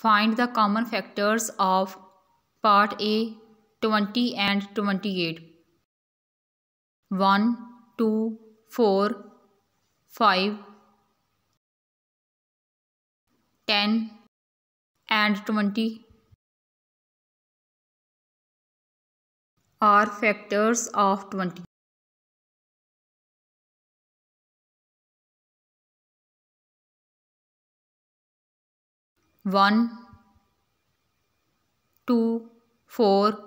Find the common factors of part A 20 and 28. 1, 2, 4, 5, 10 and 20 are factors of 20. One, two, four,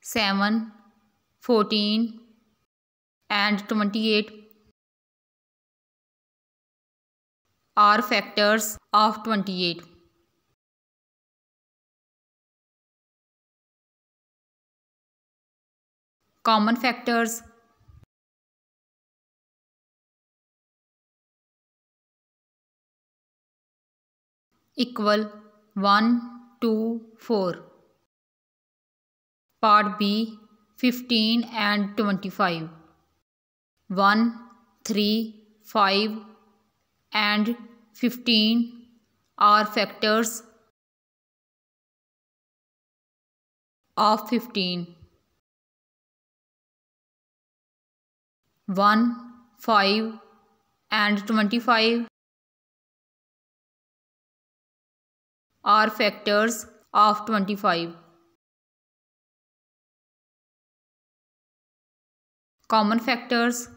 seven, fourteen, and 28 are factors of 28. Common factors equal 1, 2, 4. Part B 15 and 25. 1, 3, 5 and 15 are factors of 15. 1, 5 and 25 are factors of 25. Common factors.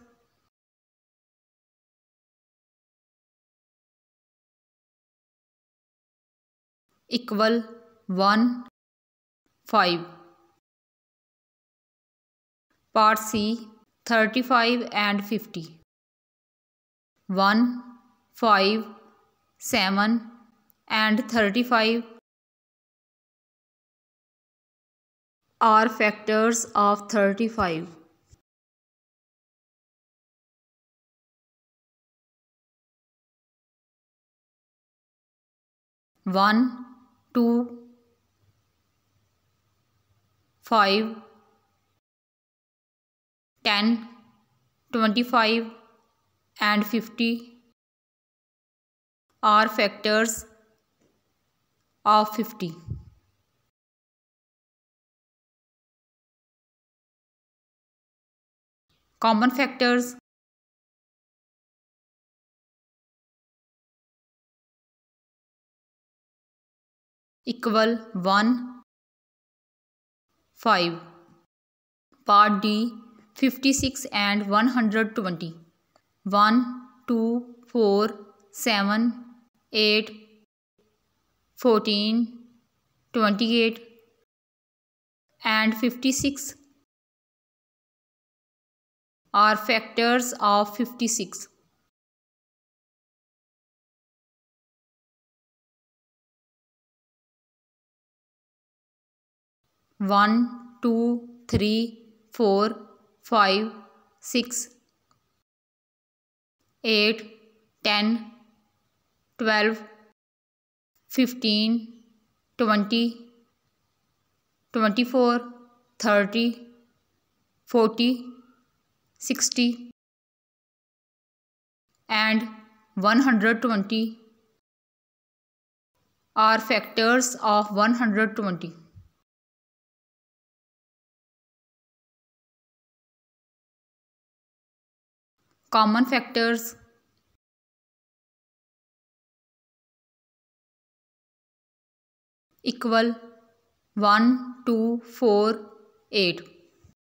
Equal 1 5 part C 35 and 50 1 5 7 and 35 are factors of 35. One, two, five, ten, twenty-five, and 50 are factors of 50. Common factors. Equal 1 5 part D 56 and 120 1 2 4 7 8 14, 28 and 56 are factors of 56. One, two, three, four, five, six, eight, ten, twelve. 15 20 24 30 40 60 and 120 are factors of 120 common factors equal 1, 2, 4, 8.